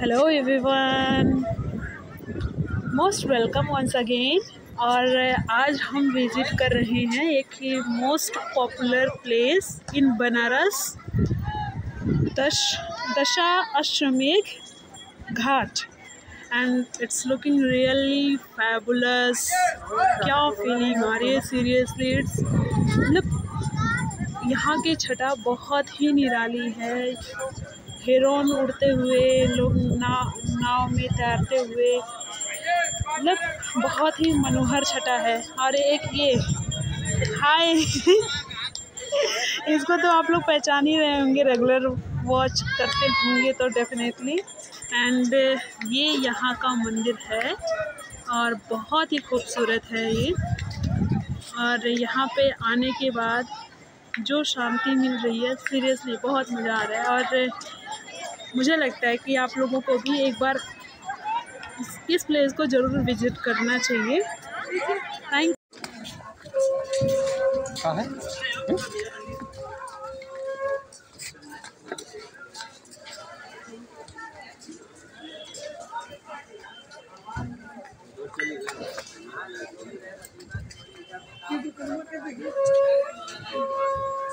Hello everyone most welcome once again और आज हम विज़िट कर रहे हैं एक ही most popular place in Banaras दश Dashashwamedh Ghat and it's looking really fabulous क्या फीलिंग आ रही है सीरियसली इट्स मतलब यहाँ की छटा बहुत ही निराली है। हिरोन उड़ते हुए, लोग नाव नाव में तैरते हुए। मतलब बहुत ही मनोहर छटा है। और एक ये, हाय। इसको तो आप लोग पहचान ही रहे होंगे रेगुलर वॉच करते होंगे तो डेफिनेटली एंड ये यहाँ का मंदिर है, और बहुत ही खूबसूरत है ये। और यहाँ पे आने के बाद जो शांति मिल रही है सीरियसली बहुत मज़ा आ रहा है। और मुझे लगता है कि आप लोगों को भी एक बार इस, प्लेस को ज़रूर विज़िट करना चाहिए। Thank Thank you.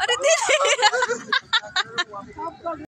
अरे तेरा